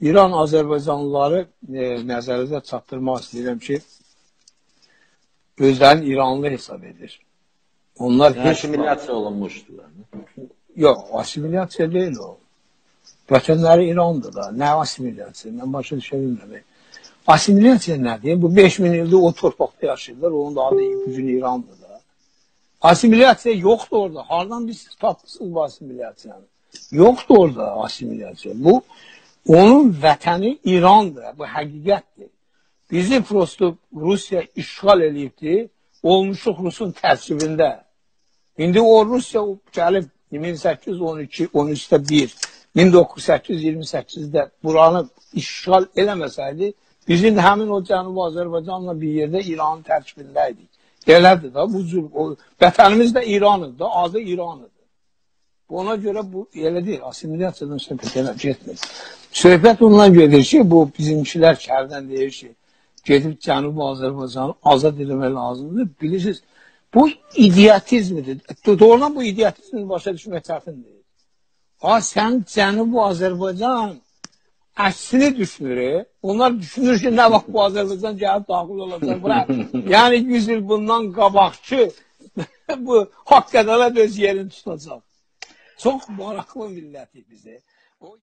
İran Azərbaycanlıları e, nəzərinizə çatdırmaq istəyirəm ki, özlərini İranlı hesab edir. Onlar Yəni, heç assimilasiya olunmuşdular. Yox, assimilyasiya deyil o. Vətənləri İrandır da. Nə assimilyasiya? Mən başa düşə bilmirəm. Assimilyasiya nədir? Bu 5000 ildir o torpaqda yaşayırlar. Onun da adı gücün İrandır da. Assimilyasiya yoxdur orada. Hardan biz tapdınız bu assimilasiyanı? Yoxdur orada assimilyasiya. Bu onun vətəni İrandır. Bu həqiqətdir. Bizi prosto Rusiya işğal eləyibdi. Olmuşuq Rusun tərkibində. İndi o Rusiya gəlib 1812-13-də 1, 1928-28-də buranı işğal eləməsəydi, biz indi həmin o Cənubi Azərbaycanla bir yerdə İranın tərkibindəydik. Elədir da, bu cür, o, vətənimiz də İranıdır da, adı İranıdır. Ona görə bu elə deyil, assimilasiyadan söhbət elə getmir. Söhbət ondan gedir ki, bu bizimkilər kərdən deyir ki, gedib Cənubi Azərbaycanı azad eləmək lazımdır. Bilirsiniz, bu idiotizmdir. Doğrudan bu idiotizmi başa düşmək çətindir. Ha, sən Cənubi Azərbaycan əksini düşünür. e. Onlar düşünür ki, nə vaxt bu Azərbaycan gəlib daxil olacaq bura. yəni 100 il bundan qabaqçı bu haqq ədalət öz yerini tutacaq. Çok meraklı milletiz bize. O